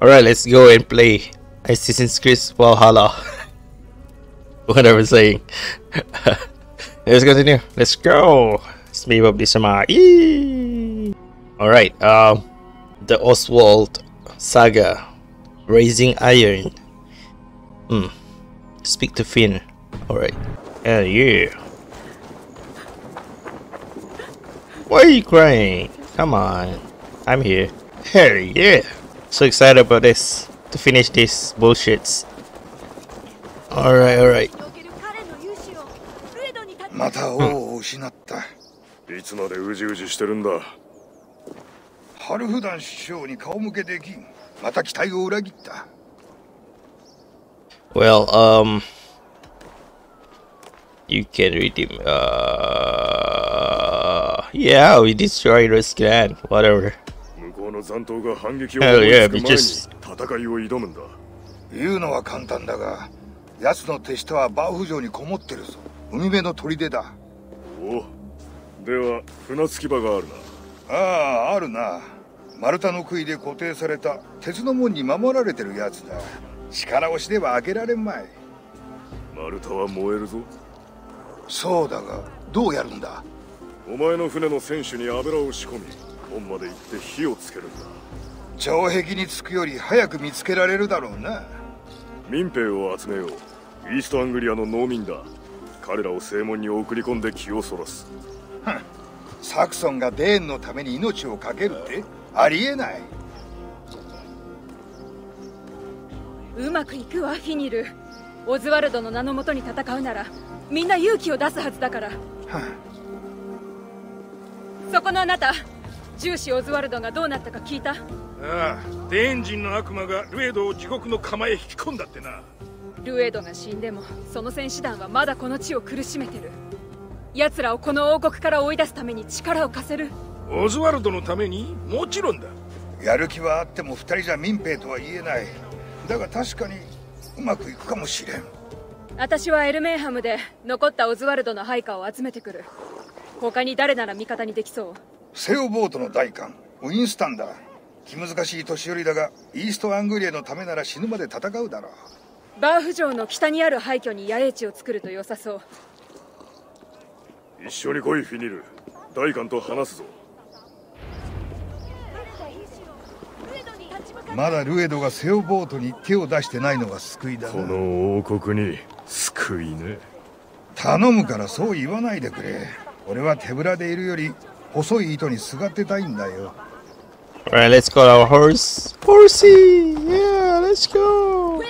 Alright, let's go and play Assassin's Creed Valhalla. what I was saying. let's continue. Let's go. Let's move up this sama. Alright, um the Oswald saga. Raising Iron. Hmm. Speak to Finn. Alright. Hell yeah. Why are you crying? Come on. I'm here. Hell yeah. So excited about this. To finish this bullshits. Alright, alright. また王を失った。いつまでうじうじしてるんだ。ハルフダン首相に顔向けできん。また期待を裏切った。Well, um... You can redeem, uh... Yeah, we destroyed his clan, whatever. の残党が反撃を思いつく前に戦いを挑むんだ。言うのは簡単だが、奴の手下はバウフ城にこもってるぞ。海辺の砦だ。おでは、船着き場があるな。ああ、あるな。丸太の杭で固定された鉄の門に守られてるやつだ。力押しでは開けられんまい。丸太は燃えるぞ。そうだが、どうやるんだ？お前の船の船首に油を仕込み、門まで行って火をつけるんだ。城壁に着くより早く見つけられるだろうな。民兵を集めよう。イーストアングリアの農民だ。彼らを正門に送り込んで気をそらす。サクソンがデーンのために命を懸けるってありえない。うまくいくわ、フィニル。オズワルドの名のもとに戦うなら、みんな勇気を出すはずだから。はあ、そこのあなた、重視オズワルドがどうなったか聞いた？ああ、デーン人の悪魔がルエドを地獄の釜へ引き込んだってな。ルエドが死んでも、その戦士団はまだこの地を苦しめてる。奴らをこの王国から追い出すために力を貸せる。オズワルドのためにもちろんだ。やる気はあっても二人じゃ民兵とは言えない。だが確かにうまくいくかもしれん。私はエルメンハムで残ったオズワルドの配下を集めてくる。他に誰なら味方にできそうセオボートの代官ウィンスタンだ。気難しい年寄りだがイーストアングリアのためなら死ぬまで戦うだろう。バーフ城の北にある廃墟に野営地を作ると良さそう。一緒に来いフィニル。代官と話すぞ。まだルエドがセオボートに手を出してないのが救いだこの王国に救いね。頼むからそう言わないでくれ。俺は手ぶらでいるより細い糸にすがってたいんだよ Alright, let's call our horse. Horsey! Yeah, let's go!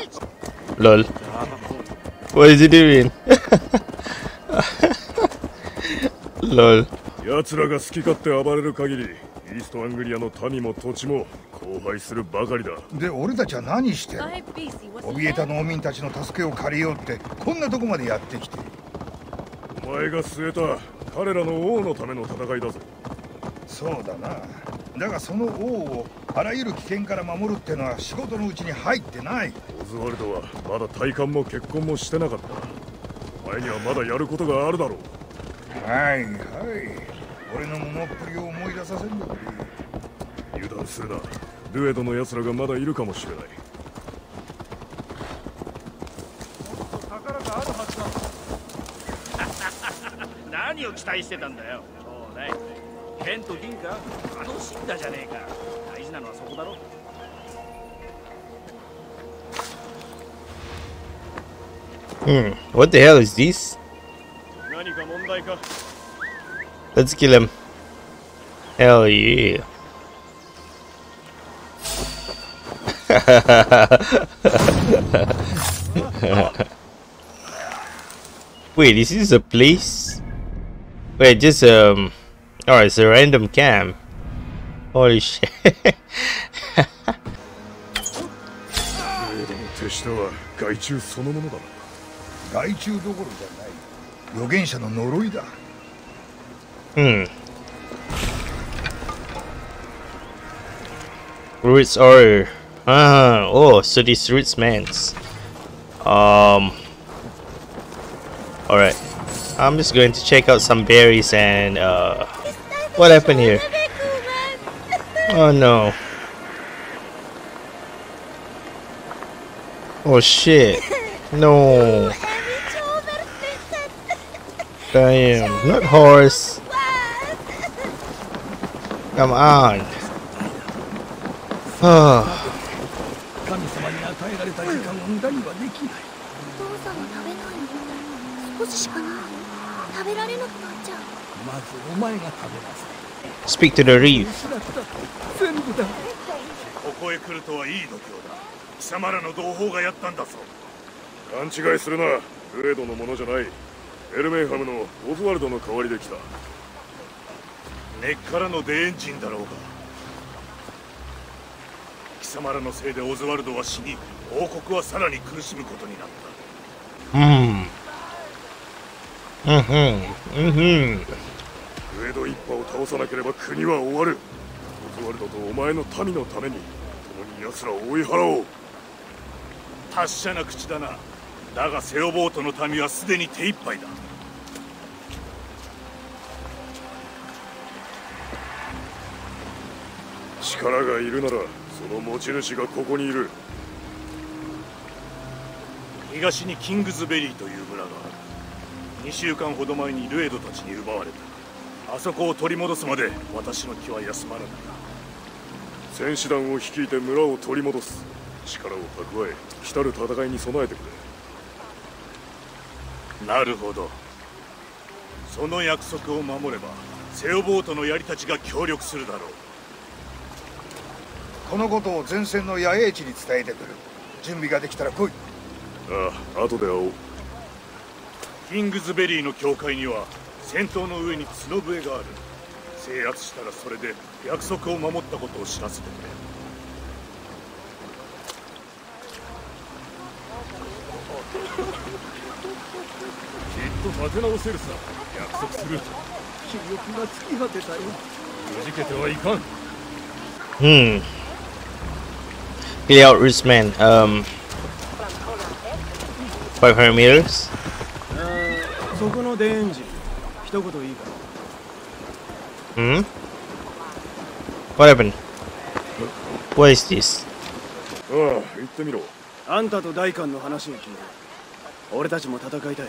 Lol. What is he doing? Lol. 奴らが好き勝手暴れる限り、イーストアングリアの民も土地も荒廃するばかりだで俺たちは何してる怯えた農民たちの助けを借りようってこんなとこまでやってきてお前が据えた彼らの王のための戦いだぞ。そうだな。だがその王をあらゆる危険から守るってのは仕事のうちに入ってない。オズワルドはまだ体感も結婚もしてなかった。お前にはまだやることがあるだろう。はいはい。俺の物っぷりを思い出させんだ油断するな。ルエドの奴らがまだいるかもしれないを期待してたんだよそうだい剣と銀か楽しんだじゃねえか大事なのはそこだろ Hmm, what the hell is this? Let's kill him. Hell yeah. Wait, this is a place? Wait, just um, All right, it's a random cam. Holy shit! hmm. Roots are ah oh, so these roots mans. Um. All right. I'm just going to check out some berries and, uh. What happened here? Oh no. Oh shit. No. Damn. Not horse. Come on. Oh. 神様に与えられた時間を無駄にはできないお父さんは食べないの少ししかない食 べられなくなっちゃう。まずお前が食べなさい。Speak to the reef. 全部だ。ここへ来るとはいい度胸だ。貴様らの同胞がやったんだぞ。勘違いするな。ルエドのものじゃない。エルメンハムのオズワルドの代わりで来た。根っからのデエンジンだろうが。貴様らのせいでオズワルドは死に王国はさらに苦しむことになった Hmm. Mm-hmm. Mm-hmm. ルエド一派を倒さなければ国は終わるオズワルドとお前の民のために共に奴らを追い払おう達者な口だなだがセオボートの民はすでに手一杯だ力がいるならその持ち主がここにいる東にキングズベリーという2週間ほど前にルエドたちに奪われた。あそこを取り戻すまで私の気は休まらない。戦士団を率いて村を取り戻す。力を蓄え来たる戦いに備えてくれ。なるほど。その約束を守ればセオボートの槍たちが協力するだろう。このことを前線の野営地に伝えてくる。準備ができたら来い。ああ後で会おうキングズベリーの教会には戦闘の上に角笛がある制圧したらそれで約束を守ったことを知らせてくれきっと立て直せるさ約束する気力が尽き果てたよくじけてはいかん Hmm. Clear out Rusman. Um. 500 meters? そこのデンジ一言いいか？Hmm? What happened? What is this? ああ行ってみろあんたと大官の話を聞いて俺たちも戦いたい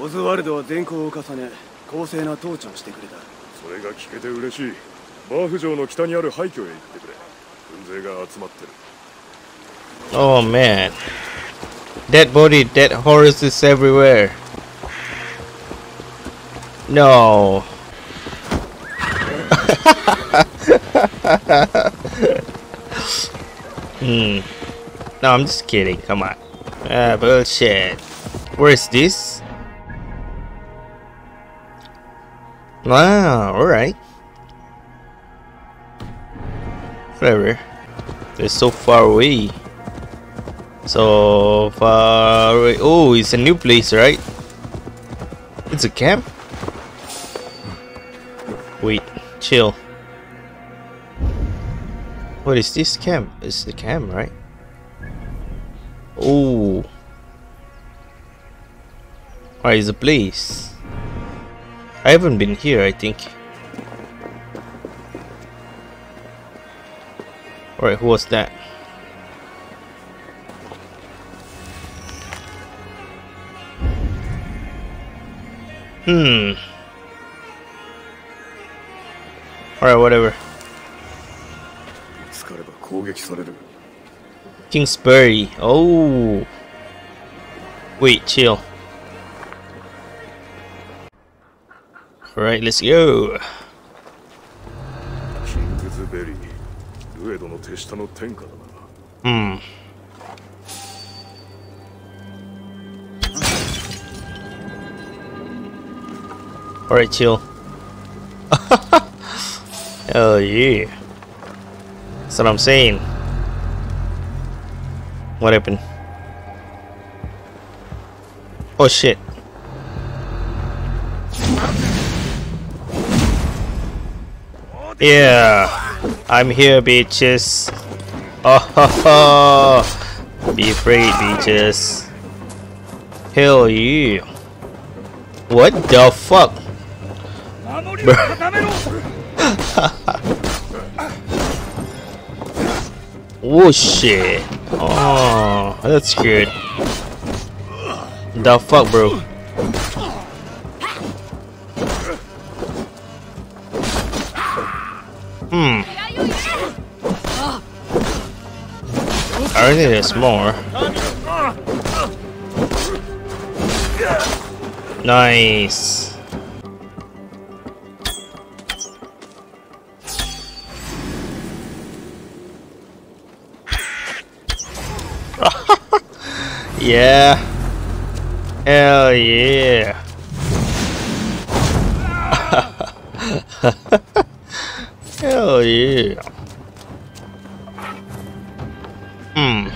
オズワルドは善行を重ね公正な統治をしてくれたそれが聞けて嬉しいバーフ城の北にある廃墟へ行ってくれ軍勢が集まってる Oh man. Dead body, dead horses everywhere. No. hmm. No, I'm just kidding. Come on. Ah, bullshit. Where is this? Wow, alright. Whatever. They're so far away. So far away. Oh, it's a new place, right? It's a camp? Wait, chill. What is this camp? It's the camp, right? Oh. Alright, it's a place. I haven't been here, I think. Alright, who was that? Hmm. Alright, whatever. 疲れば攻撃される Kingsbury. Oh. Wait, chill. Alright, let's go. キングズベリールエドの手下の天下だな Hmm. Alright, chill. Hell yeah. That's what I'm saying. What happened? Oh shit. Yeah. I'm here, bitches. Oh, ho, ho. be afraid, bitches. Hell yeah. What the fuck? Oh shit. Oh, that's good. The fuck, bro? Hmm. I think there's more. Nice. yeah. Hell yeah. Hell yeah. Hmm.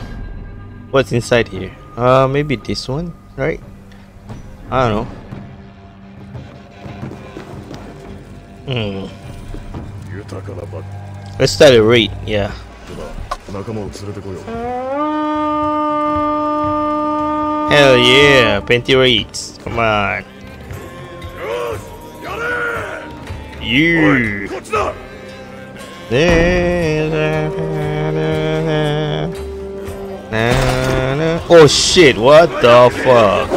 What's inside here? Uh, maybe this one, right? I don't know. Hmm. 豊かなバッ Let's start a rate, yeah. グだ仲間を連れてこよう Hell yeah, Panty rates. Come on. You. Oh shit, what the fuck?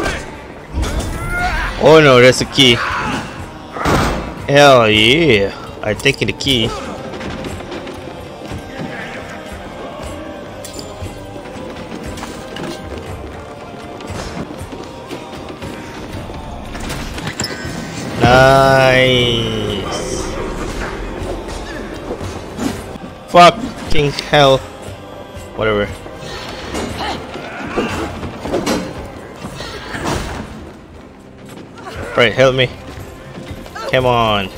Oh no, that's a key. Hell yeah. I take the key. Nice. Fucking hell. Whatever. Right, help me. Come on.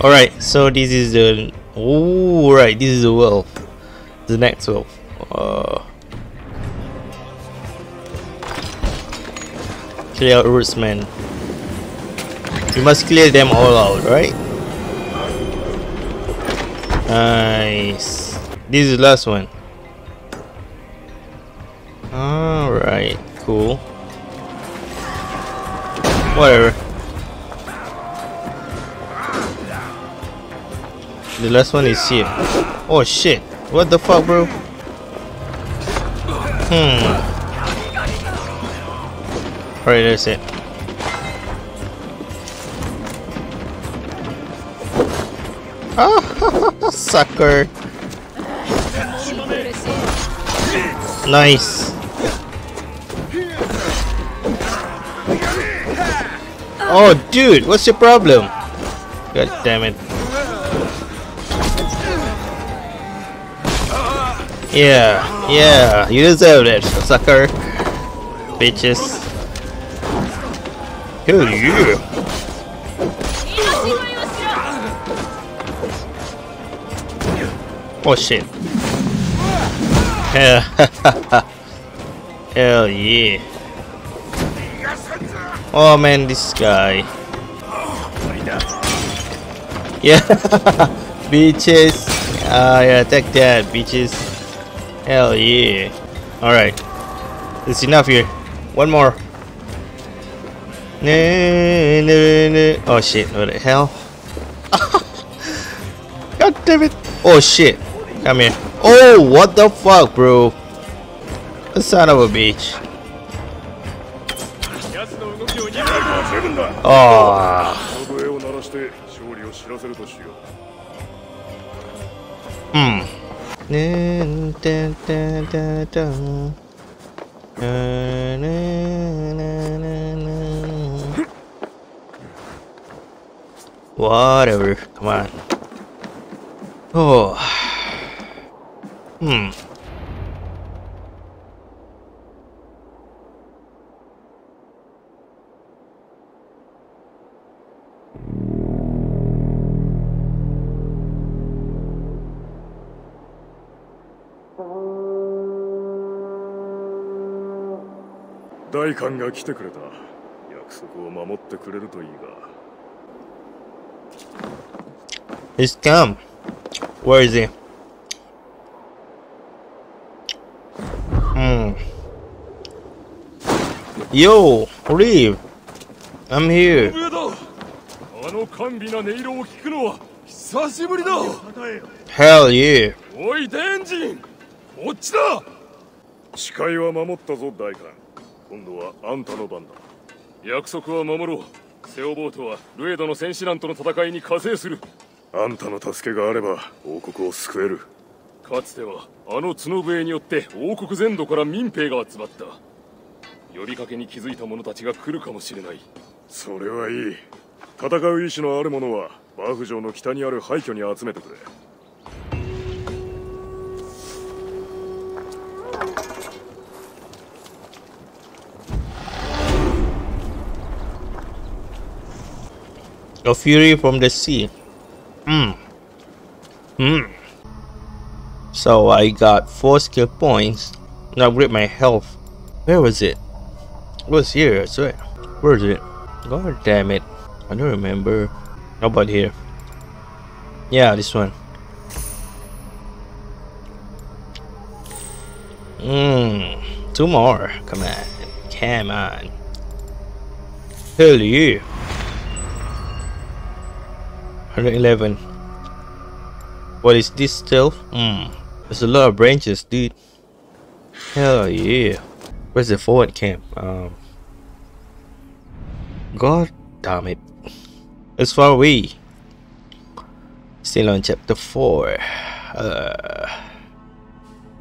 Alright, so this is the... Ooh, right, this is the wolf. The next wolf. Clear rootsmen. You must clear them all out, right? Nice. This is the last one. Alright, cool. Whatever. The last one is here. Oh shit. What the fuck, bro? Hmm. Alright, that's it. Ah, sucker. Nice. Oh, dude, what's your problem? God damn it. Yeah, yeah, you deserve it, sucker. Bitches. Hell yeah. Oh shit. Yeah. Hell yeah. Oh man, this guy. Yeah. Beaches. Ah, yeah, take that, beaches. Hell yeah. Alright. That's enough here. One more. No, no, no. Oh shit, what the hell? God damn it. Oh shit. Come here. Oh, what the fuck, bro? The son of a bitch. Oh. Hmm. Whatever. Come on. Oh. Hmm. が来てくれた約束を守ってくれるといいが He's come. Where is he? Hmm. Yo, leave. I'm here. あの甘美な音色を聞くのは久しぶりだ Hell yeah. おいデンジンこっちだ誓いは守ったぞ大官今度はあんたの番だ約束は守ろうセオボートはルエドの戦士団との戦いに加勢する。あんたの助けがあれば王国を救える。かつてはあの角笛によって王国全土から民兵が集まった。呼びかけに気づいた者たちが来るかもしれない。それはいい。戦う意志のある者はバーフ城の北にある廃墟に集めてくれ A fury from the sea. Hmm. Hmm. So I got four skill points. Now upgrade my health. Where was it? It was here, I swear. Where is it? God damn it. I don't remember. How about here? Yeah, this one. Mmm. Two more. Come on. Come on. Hell yeah. 111. What is this still? Hmm. There's a lot of branches, dude. Hell yeah. Where's the forward camp? Um. God damn it. It's far away. Still on chapter 4. Uh.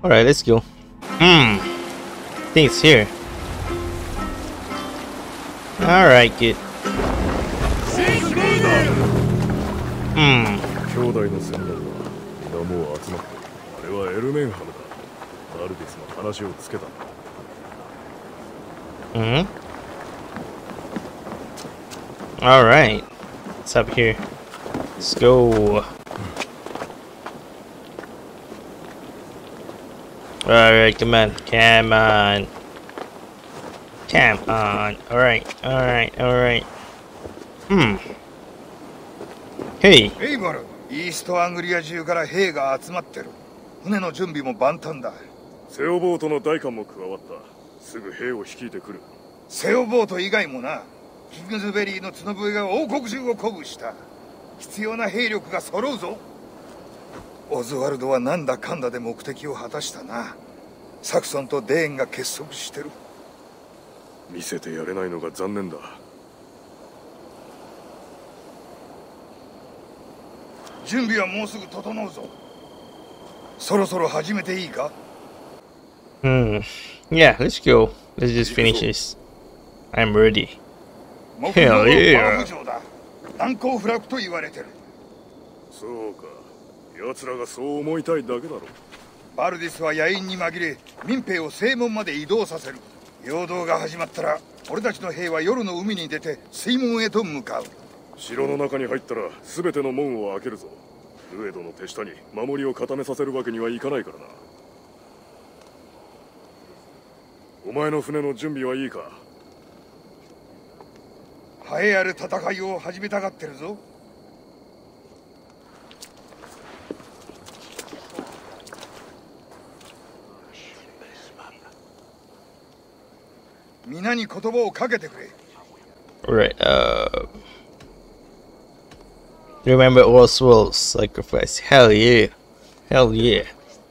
Alright, let's go. Hmm. I think it's here. Alright, good. Hmm. 兄弟の戦乱は皆もう集まってあれはエルメンハムだバルディスの話をつけた Hmm. All right. What's up here? Let's go. All right, come on, come on, come on. All right, all right, Hmm. Hey. エイヴォルイーストアングリア中から兵が集まってる。船の準備も万端だ。セオボートの代官も加わった。すぐ兵を率いてくる。セオボート以外もな。キングズベリーの角笛が王国中を鼓舞した。必要な兵力が揃うぞ。オズワルドはなんだかんだで目的を果たしたな。サクソンとデーンが結束してる。見せてやれないのが残念だ準備はもうすぐ整うぞそろそろ始めていいか？Hmm. Yeah, let's go. Let's just finish this. I'm ready. Hell yeah 難攻不落と言われてるそうか奴らがそう思いたいだけだろバルディスは野因に紛れ民兵を正門まで移動させる陽動が始まったら俺たちの兵は夜の海に出て水門へと向かう城の中に入ったら全ての門を開けるぞ。ルエドの手下に守りを固めさせるわけにはいかないからな。お前の船の準備はいいか？栄えある戦いを始めたがってるぞ。皆に言葉をかけてくれ。Alright, uh. Remember Oswald's sacrifice? Hell yeah. Hell yeah.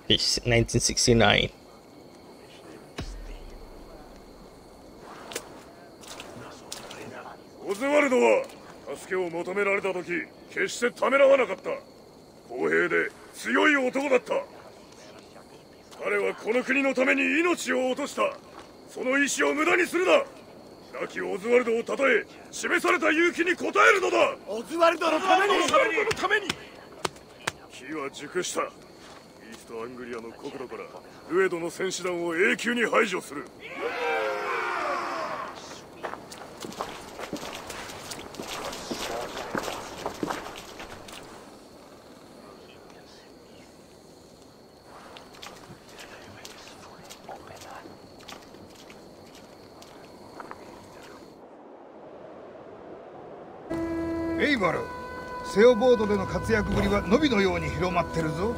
It's 1969. オズワルドは助けを求められた時決してためらわなかった公平で強い男だった彼はこの国のために命を落としたその意志を無駄にするな亡きオズワルドをたたえ示された勇気に応えるのだ。オズワルドのために。オズワルドのために。木は熟した。イーストアングリアの国土からルエドの戦士団を永久に排除するエイバルセオボードでの活躍ぶりは伸びのように広まってるぞ。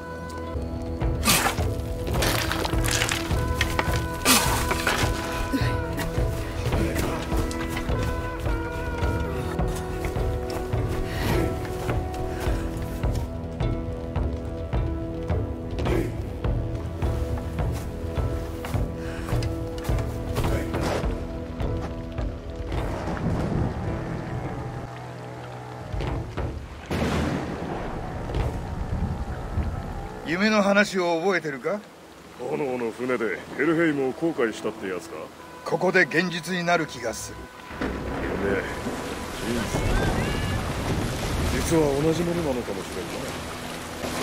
話を覚えてるか炎の船でヘルヘイムを後悔したってやつかここで現実になる気がする夢人生実は同じものなのかもしれんな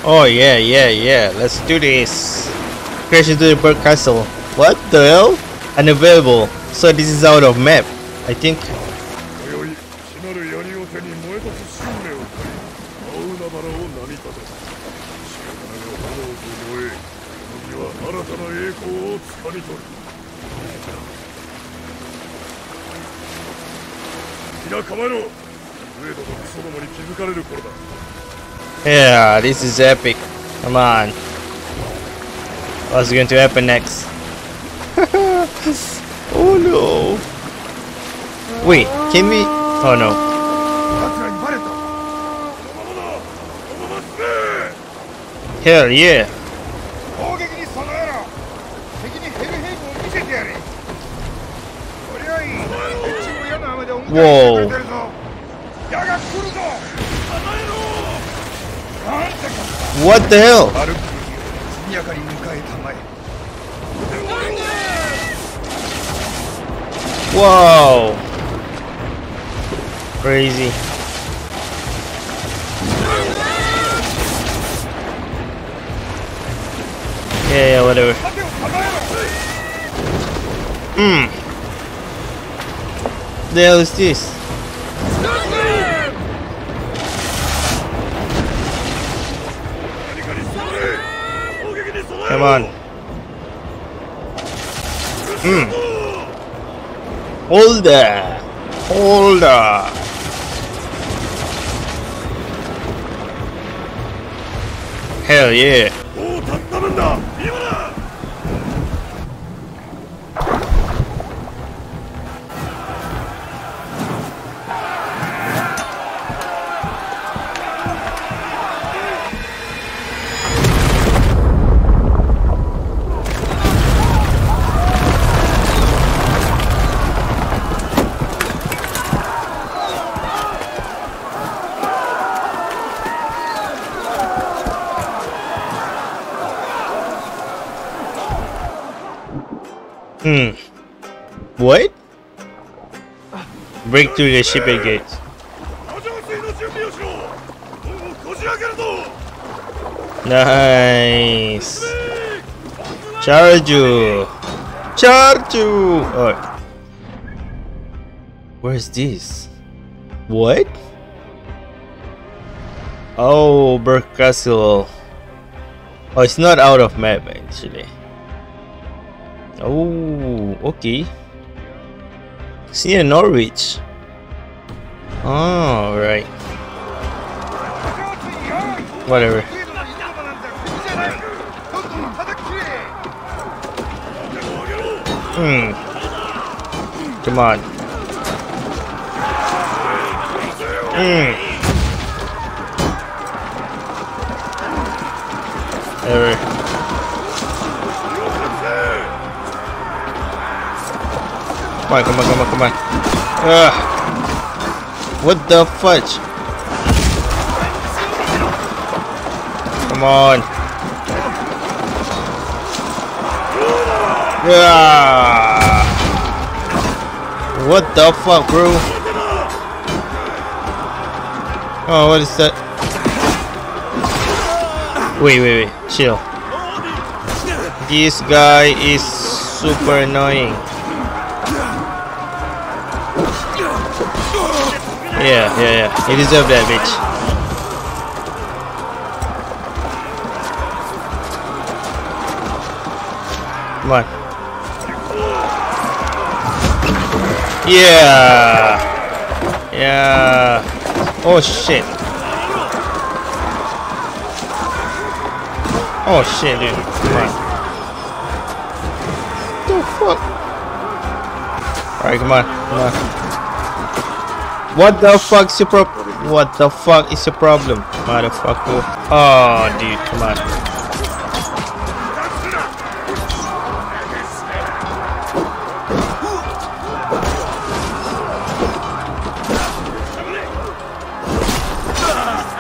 Oh yeah, yeah, yeah. Let's do this. Crash into the bird castle. What the hell? Unavailable. So this is out of map. I think. Yeah, this is epic. Come on. What's going to happen next? oh no. Wait, can we? Oh no. Hell yeah. Whoa. What the hell? Whoa! Crazy. Yeah, yeah, whatever. Hmm. The hell is this? Come on. Hmm. Hold there. Hold there. Hell yeah. break through the shipping gates. Nice. Charge you. Charge you. Oh. Where's this? What? Oh, Burke Castle. Oh, it's not out of map actually. Oh, okay. See a Norwich. Oh, right. Whatever. Hmm. Come on. Hmm. Ever. Come on, come on, come on, come on. Ugh. What the fudge? Come on. Yeah. What the fuck, bro? Oh, what is that? Wait, wait, wait. Chill. This guy is super annoying. Yeah, yeah, yeah. He deserved that, bitch. Come on. Yeah. Yeah. Oh shit. Oh shit, dude. Come on. The fuck? Alright, come on. Come on. What the fuck's your prob- What the fuck is your problem, motherfucker? Oh, dude, come on.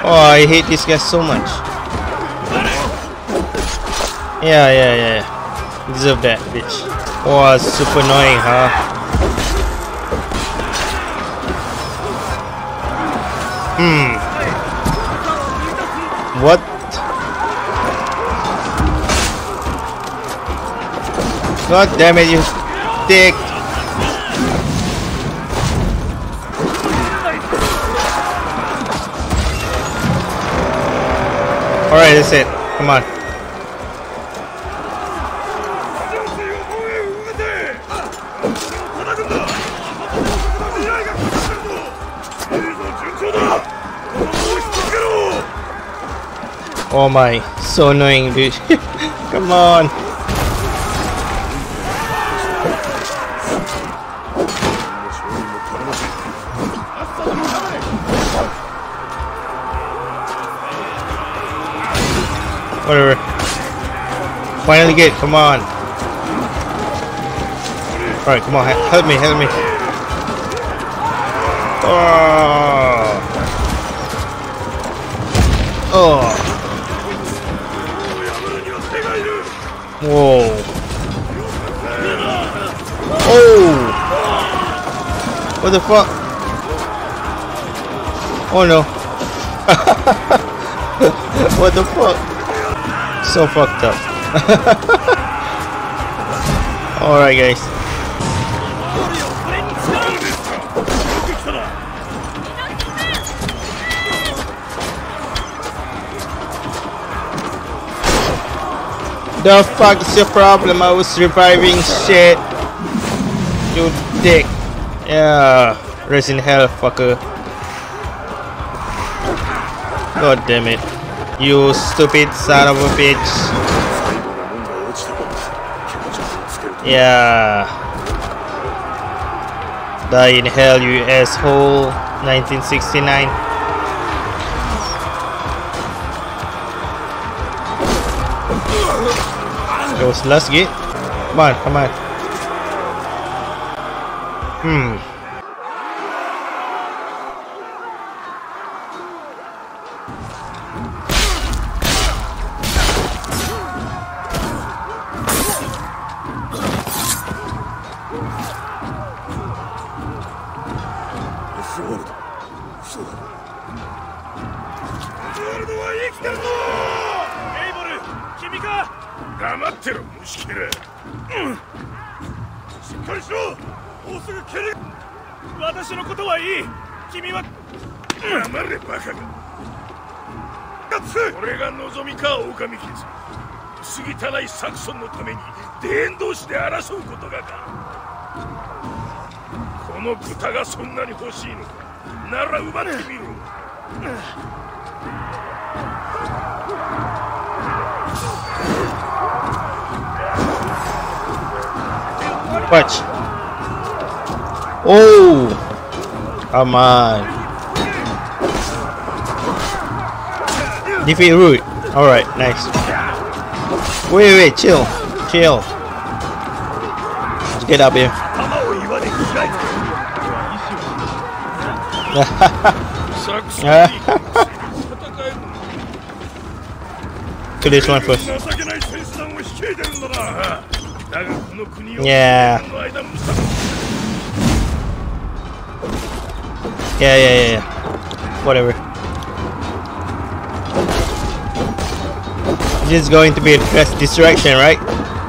Oh, I hate this guy so much. Yeah, yeah, yeah. Deserve that, bitch. Oh, super annoying, huh? Hmm. What? God damn it, you dick! Alright, that's it. Come on. Oh my, so annoying, dude. Come on. Whatever. Finally get, come on. Alright, come on, help me, help me. Oh. Oh. Whoa. Oh. What the fuck? Oh no. what the fuck? So fucked up. Alright guys. The fuck's your problem? I was reviving shit. You dick. Yeah. Rest in hell, fucker. God damn it. You stupid son of a bitch. Yeah. Die in hell, you asshole. 1969. Last gate. Come on, come on. Hmm. から奪ってみろ Bate. Oh, a mais. Defeat root. Alright, nice. Wait, wait, chill. Chill. Let's get up here. Къде? Yeah. Yeah, yeah, yeah, yeah. Whatever. This is going to be a best distraction, right?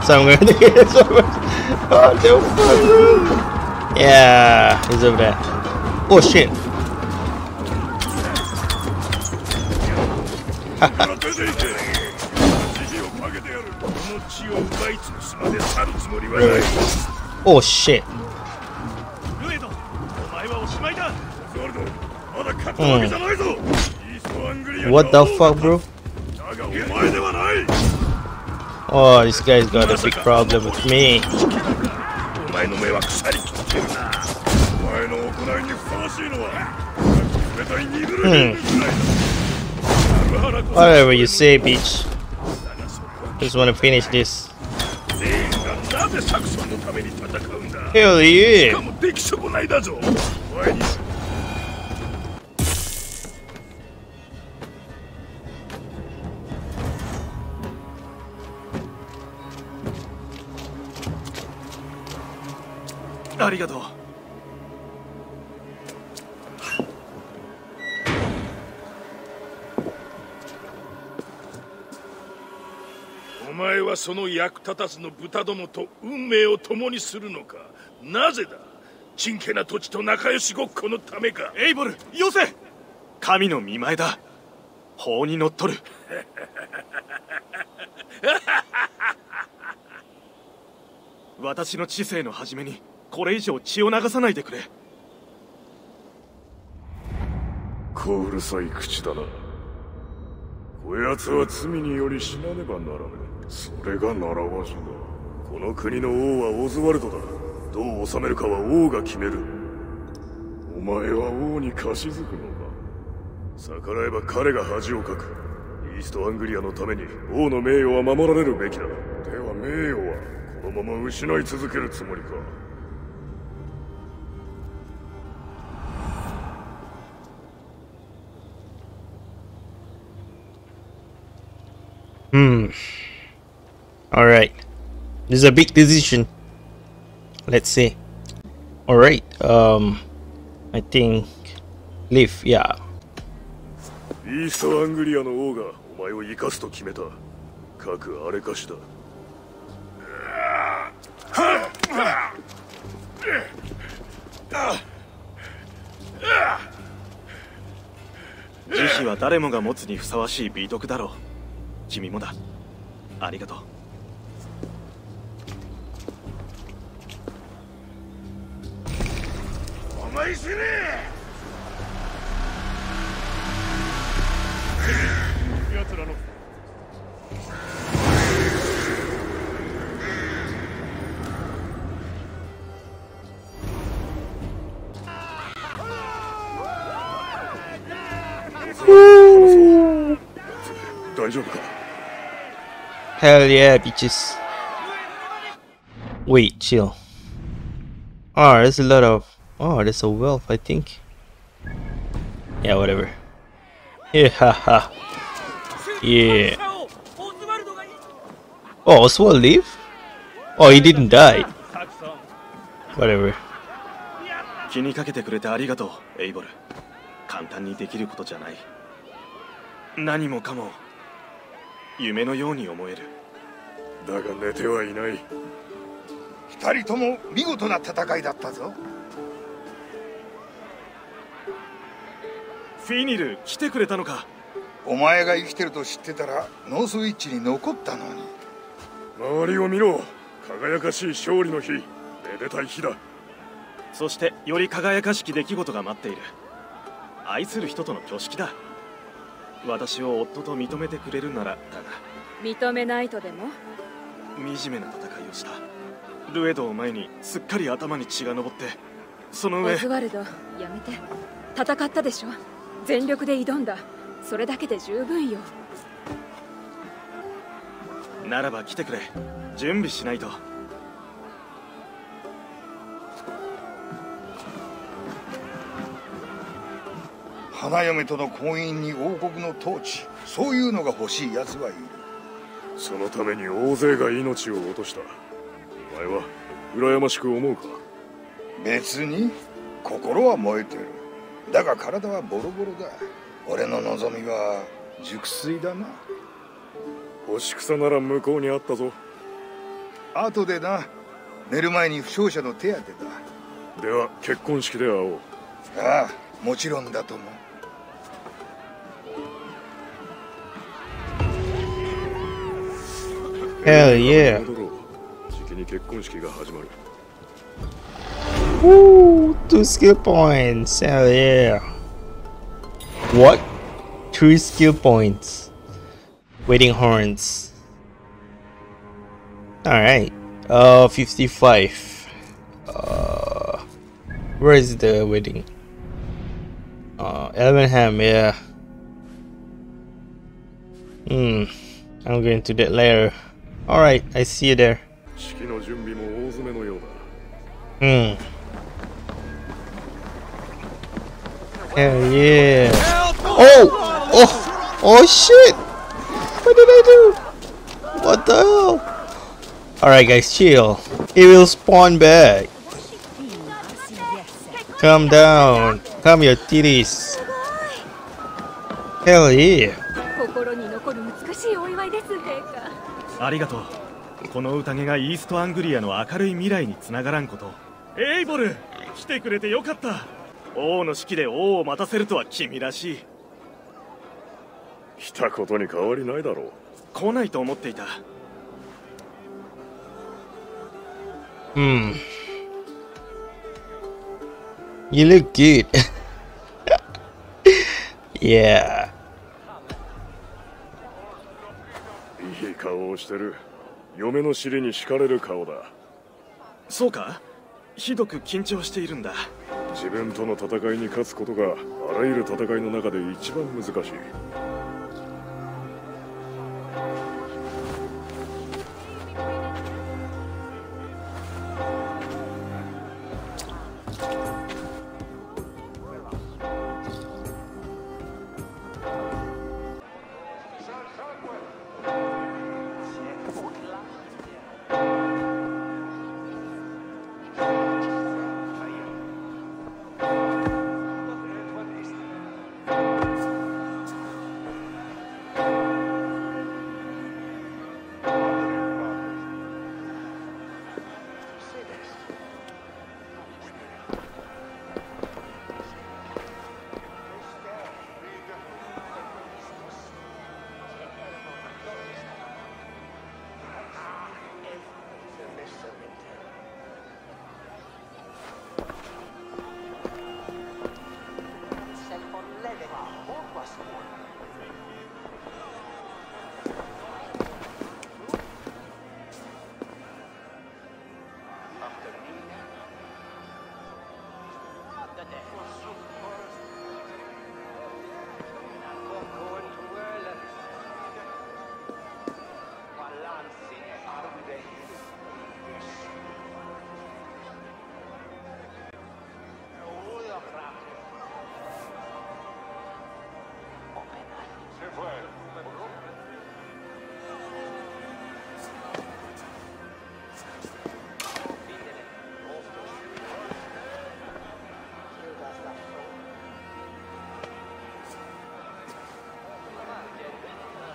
So I'm going to get it so much. Oh. Yeah, he's over there. Oh, shit. Oh shit. Mm. What the fuck, bro? Oh, this guy's got a big problem with me. Hmm. Whatever you say, bitch. Just wanna finish this. うんだ Hell しか yeah! も出来損ないだぞお前はその役立たずの豚どもと運命を共にするのか？なぜだ？ちんけな土地と仲良しごっこのためか。エイボルよせ。神の見前だ。法にのっとる。私の知性の初めにこれ以上血を流さないでくれ。小うるさい口だな。こやつは罪により死なねばならぬそれが習わしだ。この国の王はオズワルドだ。どう治めるかは王が決める。お前は王に貸し付くのか。逆らえば彼が恥をかく。イーストアングリアのために王の名誉は守られるべきだ。では名誉はこのまま失い続けるつもりか。Hmm. Alright. This is a big decision. Let's see. Alright, I think Leaf, yeah. イースアングリアの王がお前を生かすと決めた。かくあれかしだ。慈悲は誰もが持つにふさわしい美徳だろう。君もだ。ありがとう。place! Hell yeah, bitches. Wait, chill. oh there's a lot of Oh, there's a wealth, I think. Yeah, whatever. Yeah, haha. Yeah. Oh, Oswald leave? Oh, he didn't die. Whatever. 気にかけてくれてありがとうエイボル簡単にできることじゃない何もかも夢のように思えるだが寝てはいない二人とも見事な戦いだったぞフィニル来てくれたのか？お前が生きてると知ってたらノースウィッチに残ったのに。周りを見ろ。輝かしい勝利の日。めでたい日だ。そしてより輝かしき出来事が待っている。愛する人との挙式だ。私を夫と認めてくれるならだが。認めないとでも？惨めな戦いをした。ルエドを前にすっかり頭に血が上って。そのオ上ズワルドやめて。戦ったでしょ？全力で挑んだ。それだけで十分よ。ならば来てくれ。準備しないと。花嫁との婚姻に王国の統治。そういうのが欲しい奴はいる。そのために大勢が命を落とした。お前は羨ましく思うか？別に心は燃えてるだが体はボロボロだ。俺の望みは熟睡だな。干し草なら向こうにあったぞ。後でな。寝る前に負傷者の手当てでは結婚式で会おう。だああもちろんだと思う。Hell yeah. 戻ろう。じきに結婚式が始まる Woo! Two skill points! Hell yeah! What? Three skill points. Waiting horns. Alright. Uh, 55. Uh, where is the wedding? Uh, Elvenham, yeah. Hmm. I'm going to that later. Alright, I see you there. Hmm. Hell yeah. Oh! Oh! Oh shit! What did I do? What the hell? Alright guys, chill. It will spawn back. Calm down. Calm your titties. Hell yeah. 心に残る美しいお祝いです陛下ありがとうこの宴がイーストアングリアの明るい未来につながらんことエイボル来てくれてよかった王の式で王を待たせるとは君らしい来たことに変わりないだろう来ないと思っていた Hmm. You look good. yeah. いい顔をしてる嫁の尻に敷かれる顔だそうか？ひどく緊張しているんだ。自分との戦いに勝つことがあらゆる戦いの中で一番難しい。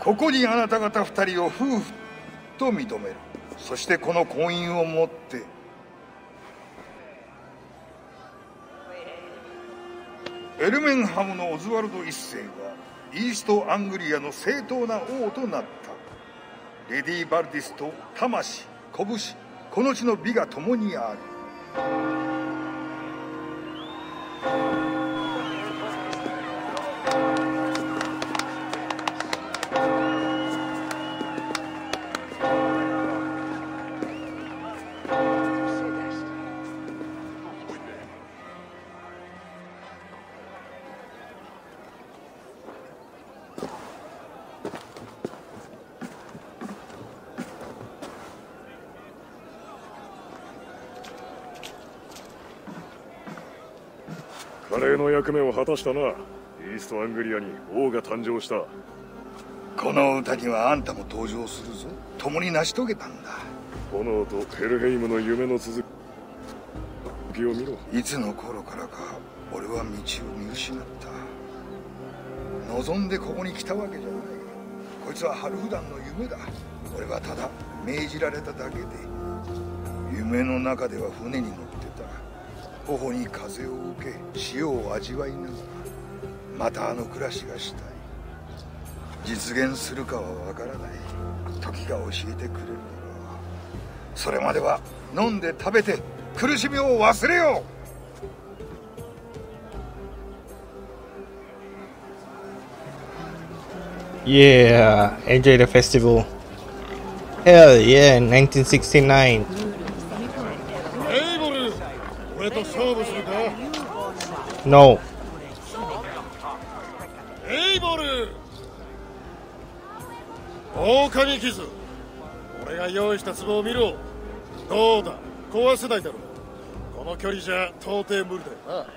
ここにあなた方二人を夫婦と認める。そしてこの婚姻をもって。エルメンハムのオズワルド一世はイーストアングリアの正当な王となった。レディ・バルディスと魂拳この地の美が共にある。華麗の役目を果たしたな。イーストアングリアに王が誕生した。この歌にはあんたも登場するぞ。共に成し遂げたんだ。炎とヘルヘイムの夢の続き。を見ろ。いつの頃からか俺は道を見失った。望んでここに来たわけじゃない。こいつはハーフダンの夢だ。俺はただ命じられただけで。夢の中では船に乗ってた頬に風を受け潮を味わいながらまたあの暮らしがしたい実現するかはわからない時が教えてくれるだろうそれまでは飲んで食べて苦しみを忘れよう Yeah, enjoy the festival. Hell yeah, 1969. 俺と勝負するか？No. エイボル！狼傷！俺が用意した壺を見ろ。どうだ？壊せないだろう。この距離じゃ到底無理だよ。な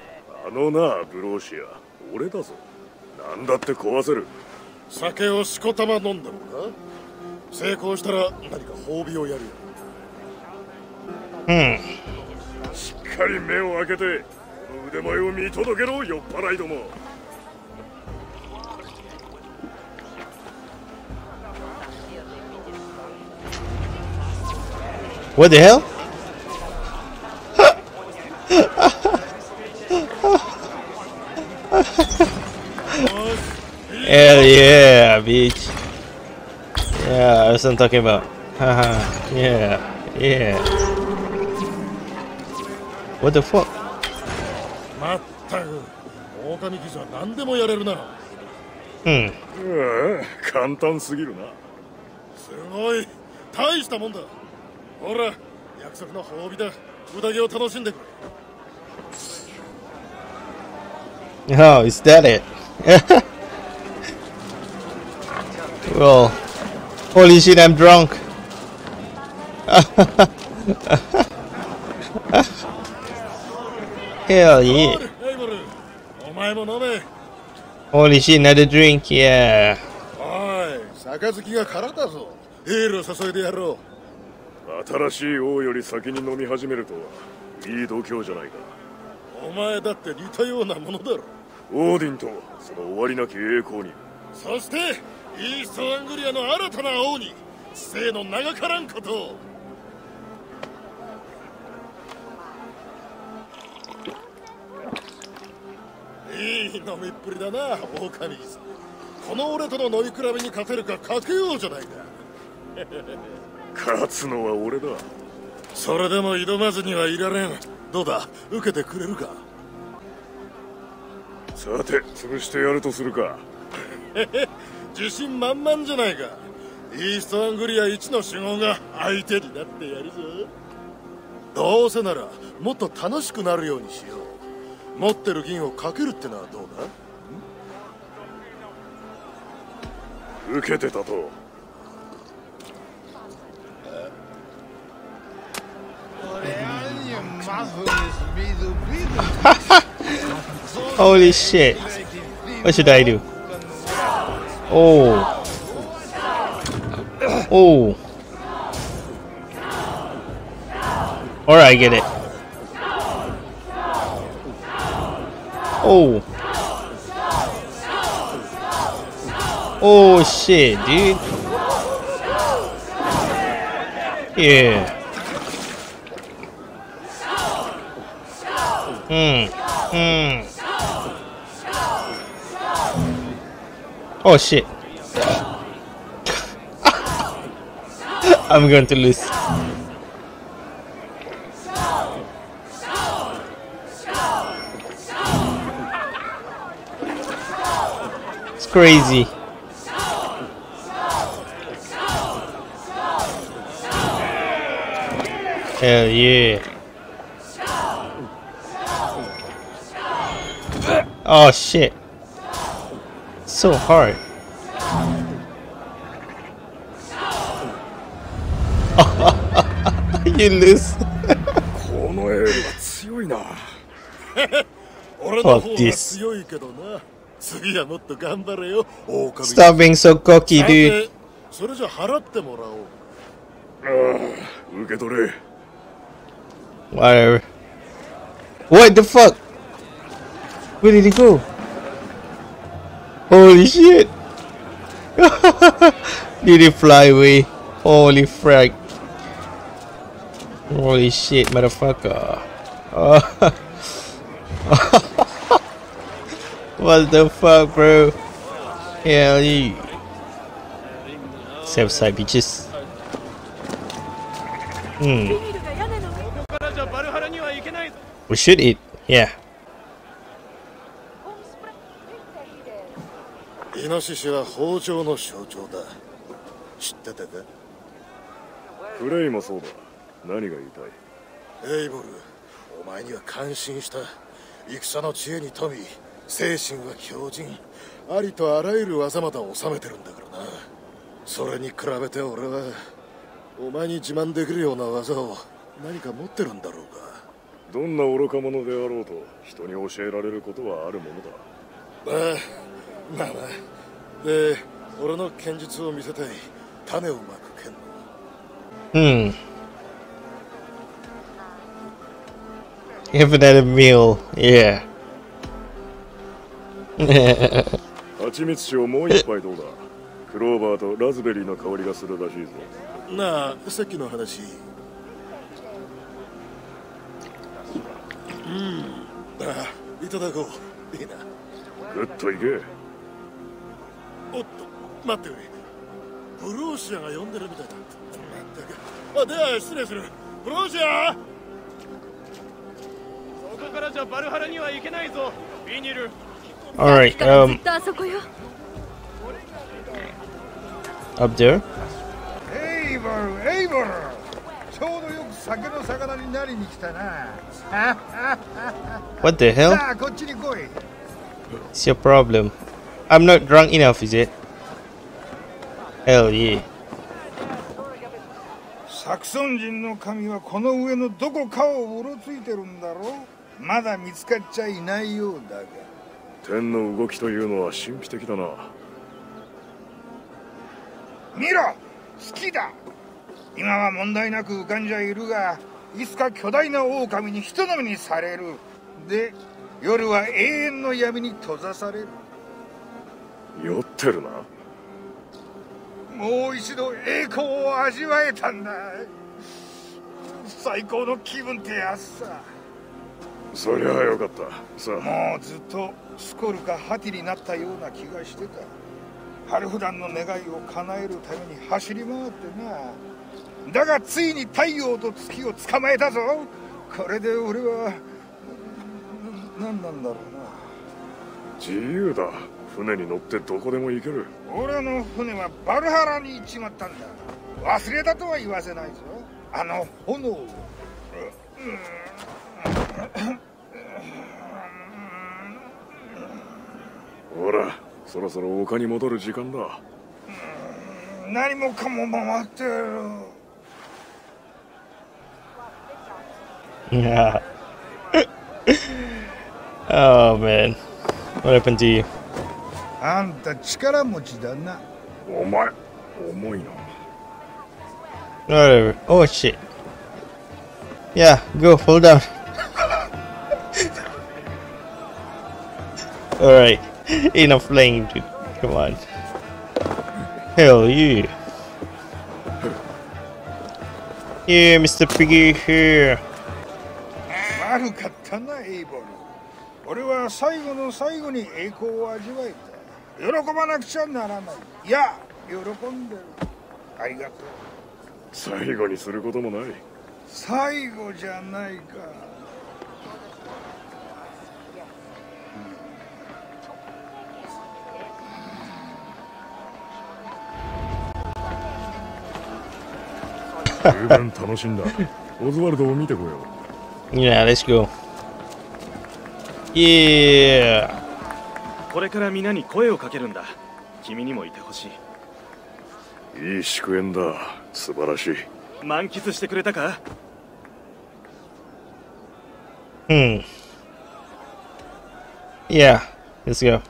あ。のなブローシア。俺だぞ。何だって壊せる。酒をしこたま飲んだのか？成功したら何か褒美をやるよ。Hmm. しっかり目を開けてこ 腕前を見届けろ酔っ払いども What the hell? Hell yeah, bitch. Yeah, that's what I'm talking about. Haha, yeah, yeah. What the fuck? まったく狼騎士は何でもやれるな Hmm. ああ簡単すぎるなすごい大したもんだほら約束の褒美だ宴を楽しんでくれ Oh, is that it? well, holy shit, I'm drunk. Hell お yeah. いエイボルお前も飲め Holy shit, another drink, yeah. おい杯が空だぞエールを注いでやろ新しい王より先に飲み始めるとはいい度胸じゃないかうお前だって似たようなものだろオーディンとその終わりなき栄光にそしてイーストアングリアの新たな王に知性の長からんことをいい飲みっぷりだな狼さん。この俺との飲み比べに勝てるかかけようじゃないか。勝つのは俺だ。それでも挑まずにはいられん。どうだ？受けてくれるか？さて潰してやるとするか。自信満々じゃないか。イーストアングリア一の守護が相手になってやるぞ。どうせならもっと楽しくなるようにしよう持ってる銀をかけるってのはどうだ受けてたと Holy shit. What should I do? Oh. Oh. Alright, I get it. Oh. Oh shit, dude. Yeah. Hmm. Hmm. Oh shit. I'm going to lose. crazy. Hell yeah. Oh shit. So hard. you lose. Fuck this. 強いけどな次はもっと頑張れよ狼 Stop being so cocky, さ dude. てそれじゃ払ってもらおうああ受け取れ Whatever. What the fuck? Where did he go? Holy shit! did he fly away? Holy frag. Holy shit, motherfucker. what the fuck, bro? Hell yeah. Safe side bitches. Hmm. We should eat. Yeah. イノシシは豊穣の象徴だ知ってたか？フレイもそうだ何が言いたい？エイボルお前には感心した戦の知恵に富み精神は強靭ありとあらゆる技まで収めてるんだからなそれに比べて俺はお前に自慢できるような技を何か持ってるんだろうかどんな愚か者であろうと人に教えられることはあるものだああまあまあで俺の剣術を見せたい種をまく剣の Hmm. Have another meal. Yeah. 蜂蜜酒をもう一杯どうだ？クローバーとラズベリーの香りがするらしいぞ。なあさっきの話。うん。ああいただこう。いいな。グッといけ。おっと待ってくれブローシアが呼んでるみたいだ。まったくあでは失礼する。ブローシア！そこからじゃバルハラには行けないぞ。ビニル Alright, um, とあそこよ up there? エイボルエイボルちょうどよく酒の魚になりに来たな What the hell? さあこっちに来い It's your problem. I'm not drunk enough, is it? Hell yeah. サクソン人の神はこの上のどこかをうろついてるんだろうまだ見つかっちゃいないようだが天の動きというのは神秘的だな。見ろ月だ。今は問題なく浮かんじゃいるがいつか巨大な狼に人飲みにされる。で夜は永遠の闇に閉ざされる。酔ってるな。もう一度栄光を味わえたんだ。最高の気分ってやつさそりゃあよかった。さあ。もうずっとスコルかハティになったような気がしてた。春普段の願いを叶えるために走り回ってな。だがついに太陽と月を捕まえたぞ。これで俺はな何なんだろうな。自由だ。船に乗ってどこでも行ける。俺の船はバルハラに行っちまったんだ。忘れたとは言わせないぞ。あの炎をほらそろそろ丘に戻る時間だ何もかも回ってる Yeah. oh man. What happened to you? あんた力持ちだなお前重いな Whatever. Oh shit. Yeah, go, fall down. Alright. Enough playing, dude. Come on. Hell yeah. Yeah, Mr. Piggy here. 悪かったなエイボル俺は最後の最後に栄光を味わえた喜ばなくちゃならないいや喜んでるありがとう最後にすることもない最後じゃないか十分楽しんだ。オズワルドを見てこよう。Yeah, let's go. Yeah. これから皆に声をかけるんだ。君にもいてほしい。いい祝宴だ。素晴らしい。満喫してくれたか？Hmm. Yeah, let's go.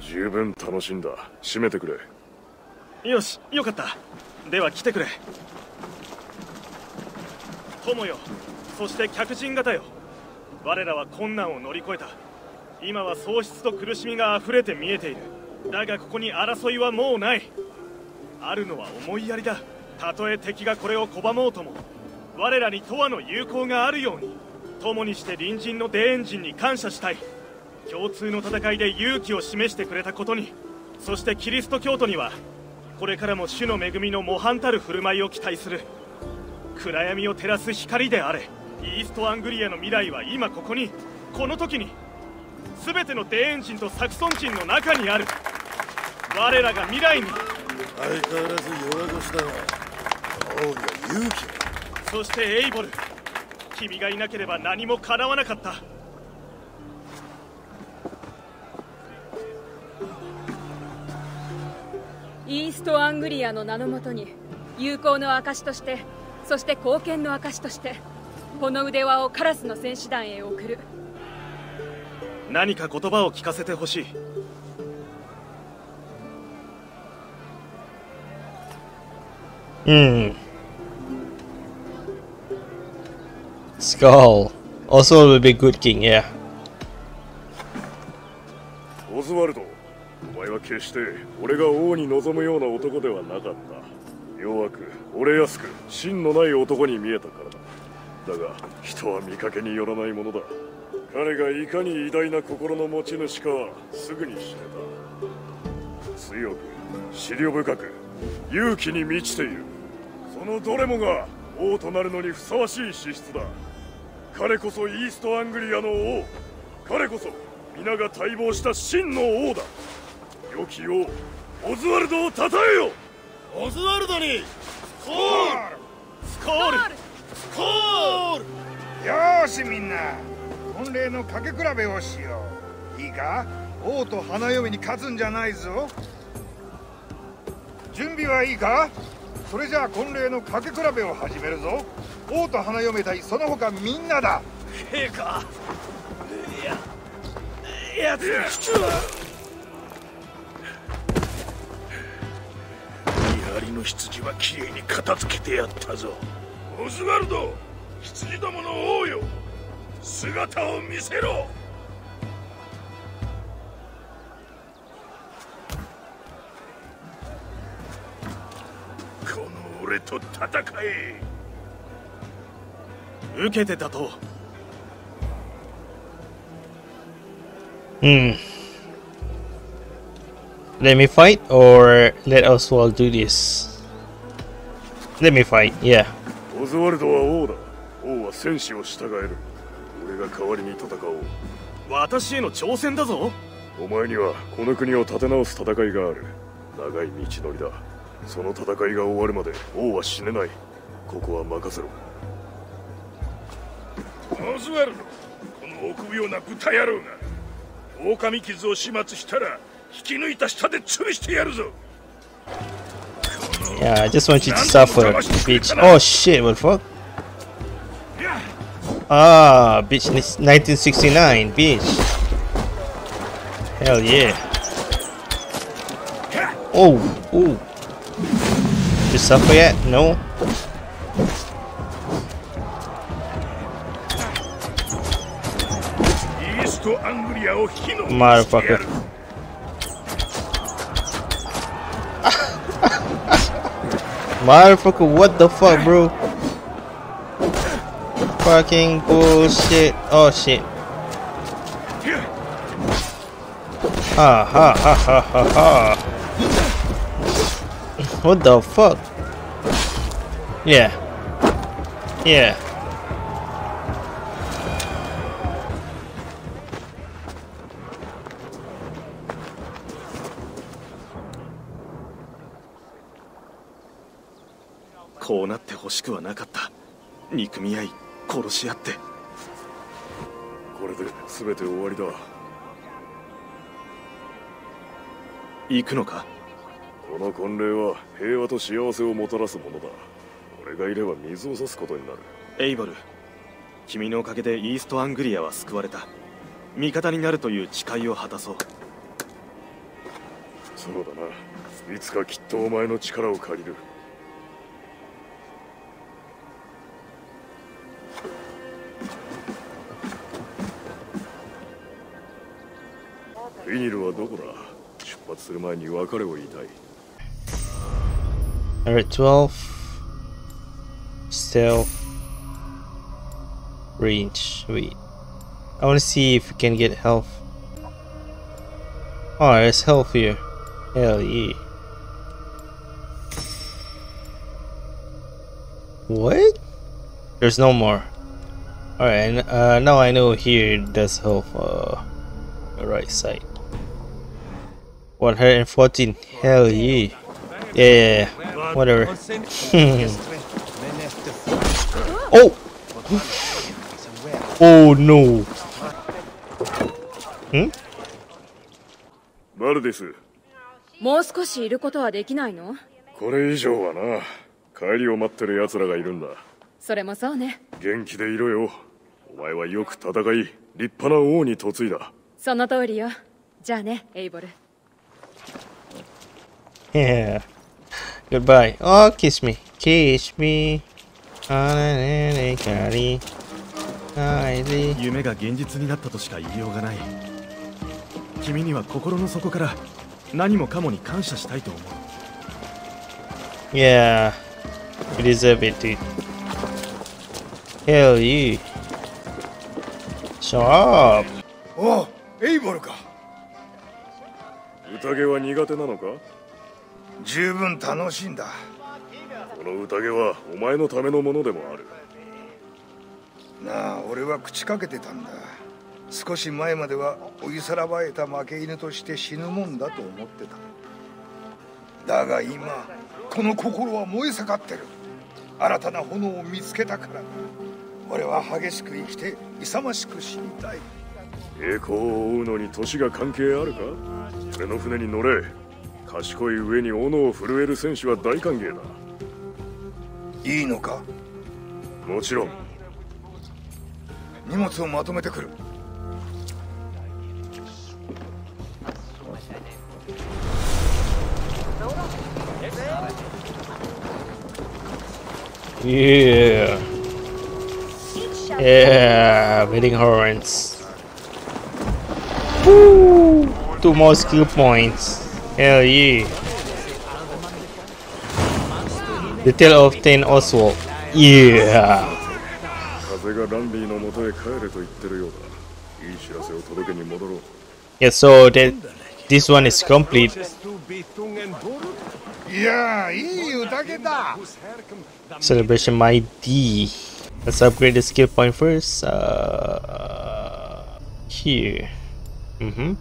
十分楽しんだ。締めてくれ。よしよかった。では来てくれ友よ。そして客人方よ。我らは困難を乗り越えた。今は喪失と苦しみが溢れて見えている。だがここに争いはもうない。あるのは思いやりだ。たとえ敵がこれを拒もうとも。我らに永遠の友好があるように。共にして隣人のデエン人に感謝したい。共通の戦いで勇気を示してくれたことに。そしてキリスト教徒にはこれからも主の恵みの模範たる振る舞いを期待する。暗闇を照らす光であれイーストアングリアの未来は今ここに。この時に全てのデエン人とサクソン人の中にある。我らが未来に。相変わらず弱腰だが王には勇気がそしてエイボル君がいなければ何も叶わなかった。イーストアングリアの名のもとに友好の証としてそして貢献の証としてこの腕輪をカラスの戦士団へ送る何か言葉を聞かせてほしい Hmm. Skull. Also will be good king, yeah. オズワルドお前は決して俺が王に望むような男ではなかった弱く折れやすく芯のない男に見えたからだ。だが人は見かけによらないものだ。彼がいかに偉大な心の持ち主かはすぐに知れた。強く思慮深く勇気に満ちている。そのどれもが王となるのにふさわしい資質だ。彼こそイーストアングリアの王。彼こそ皆が待望した真の王だ。良き王オズワルドを称えよ。オズワルドにスコール。スコール。スコール。よーしみんな。婚礼の賭け比べをしよう。いいか？王と花嫁に勝つんじゃないぞ。準備はいいか？それじゃあ婚礼の賭け比べを始めるぞ。王と花嫁対その他みんなだ。陛下いややりの羊はきれいに片付けてやったぞ。オズワルド羊どもの王よ。姿を見せろ。この俺と戦え。受けてたと。Hmm. Let me fight or let Oswald do this? Let me fight, yeah. オズワルドは王だ王は戦士を従える俺が代わりに戦おう私への挑戦だぞお前にはこの国を立て直す戦いがある長い道のりだその戦いが終わるまで王は死ねないここは任せろオズワルドこの臆病な豚野郎が狼傷を始末したら Yeah, I just want you to suffer, bitch. Oh shit, what fuck? Ah, bitch, 1969, bitch. Hell yeah. Oh, oh. Did you suffer yet? No. Motherfucker. Motherfucker, what the fuck, bro? Fucking bullshit. Oh shit. Ha ha ha ha ha ha. What the fuck? Yeah. Yeah.「しくはなかった。憎み合い殺し合って。これで全て終わりだ。行くのか？この婚礼は平和と幸せをもたらすものだ。俺がいれば水を差すことになる。エイボル君のおかげでイーストアングリアは救われた。味方になるという誓いを果たそう。そうだな。いつかきっとお前の力を借りる フィニルはどこだ出発する前に別れを言いたい Alright, 12. Stealth. Range. Wait. I want to see if we can get health. Oh, there's health here. Hell yeah. What? There's no more. Alright, uh, now I know here does health, uh, the right side. 114. Hell yeah. Yeah, yeah, yeah. whatever. oh! Oh no! Hmm? バルディスもう少しいることはできないの？これ以上はな帰りを待ってる奴らがいるんだそれもそうね元気でいろよお前はよく戦い立派な王に嫁いだその通りよじゃあねエイボル Yeah. Goodbye. Oh, kiss me. Kiss me. 夢が現実になったとしか言いようがない君には心の底から何もかもに感謝したいと思う Yeah. You deserve it, dude. Hell yeah. Shut up. おうエイボルか宴は苦手なのか十分楽しいんだ。この宴はお前のためのものでもある。なあ俺は口かけてたんだ。少し前までは追いさらばえた負け犬として死ぬもんだと思ってた。だが今この心は燃え盛ってる。新たな炎を見つけたから俺は激しく生きて勇ましく死にたい。栄光を追うのに年が関係あるか？俺の船に乗れ賢い上に斧を震える戦士は大歓迎だいいのかもちろん荷物をまとめてくる Yeah. Yeah, wedding horns. Woo! Two more skill points. Hell yeah. The Tale of Ten Oswald. Yeah. 風がランリーの元へ帰れと言ってるようだいい知らせを届けに戻ろう Yeah, so that this one is complete. いやーいい宴だ Celebration my D. Let's upgrade the skill point first. Uh, here. Mm-hmm.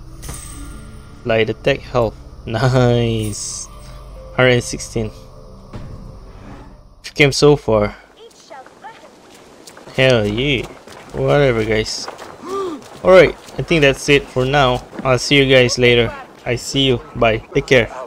Light attack health. Nice. 116. Came so far. Hell yeah. Whatever, guys. Alright, I think that's it for now. I'll see you guys later. I see you. Bye. Take care.